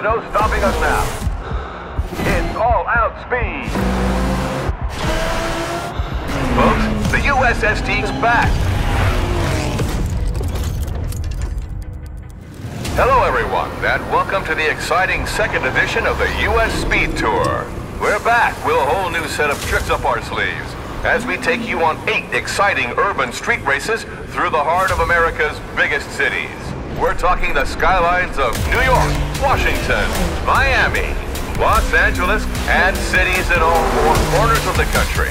There's no stopping us now. It's all out speed. Folks, the USST's back. Hello, everyone, and welcome to the exciting second edition of the U.S. Speed Tour. We're back with a whole new set of tricks up our sleeves as we take you on eight exciting urban street races through the heart of America's biggest cities. We're talking the skylines of New York, Washington, Miami, Los Angeles, and cities in all four corners of the country.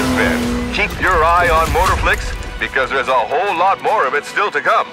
Has been. Keep your eye on Motorflix because there's a whole lot more of it still to come.